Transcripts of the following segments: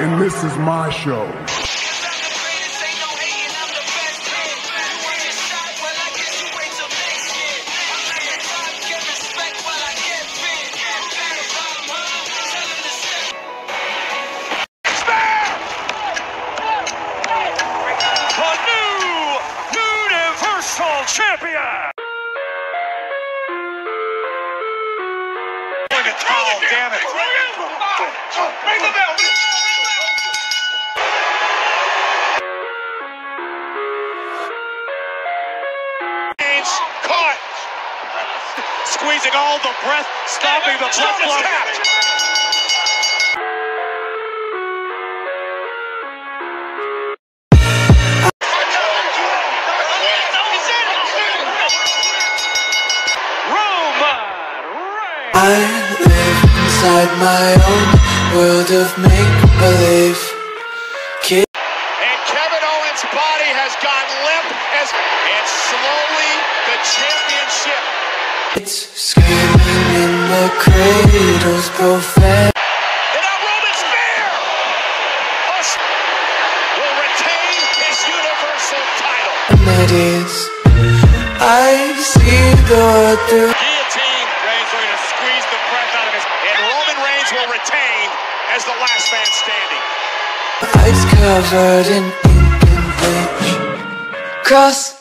and this is my show. the new Universal Champion! Look at Towel, damn it. Ring the bell! Squeezing all the breath, stopping the blood flow. Roman I live inside my own world of make-believe And Kevin Owens' body has gone limp as and slowly the championship. It's screaming in the cradles profane And Roman Spear will retain his Universal title. that is I see the world through Guillotine. Reigns looking to squeeze the breath out of his. And Roman Reigns will retain as the last man standing. eyes covered in ink and bleach Cross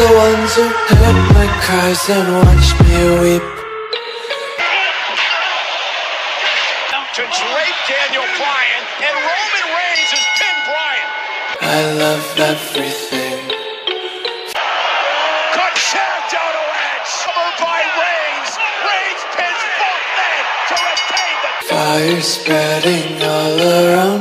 the ones who heard my cries and watched me weep to drape Daniel Bryan, and Roman Reigns has pinned Bryan. I love everything Cut shaft out of Edge. Covered by Reigns. Reigns pins both men to retain the. Fire spreading all around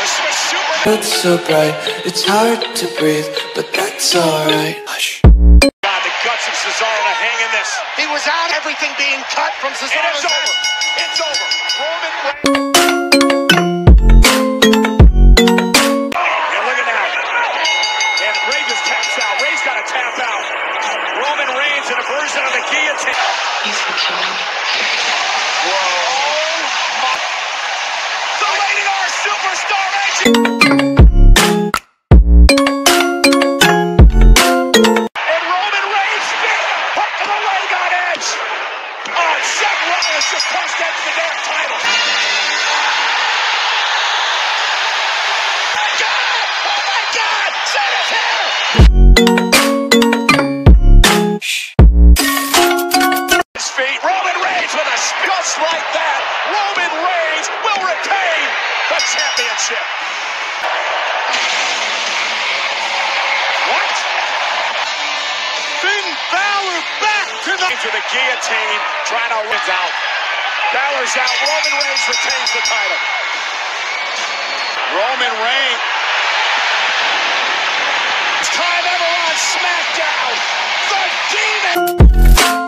It's so bright, it's hard to breathe, but that's alright. Hush. God, the guts of Cesaro to hang in this. He was out, everything being cut from Cesaro. Roman Reigns with a just like that. Roman Reigns will retain the championship. What? Finn Balor back to the to the guillotine, trying to wins out. Balor's out. Roman Reigns retains the title. Roman Reigns. Time ever on SmackDown. The Demon.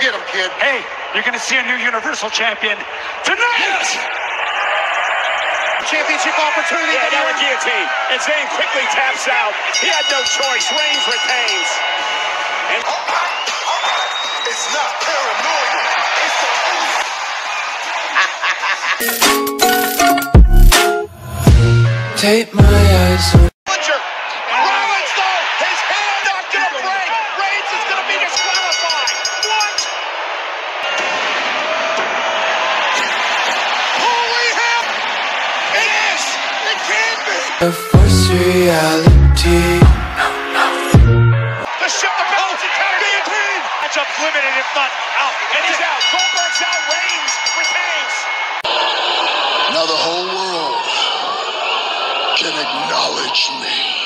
Get him, kid. Hey, you're going to see a new Universal Champion tonight. Championship opportunity. Yeah, now a guillotine. And Zayn quickly taps out. He had no choice. Reigns retains. And It's not paranoia. It's the Take my eyes A forced reality. No, no. The ship the belt to guaranteed. Matchup's limited if not out. And he's out. Goldberg's out. Reigns retains. Now the whole world can acknowledge me.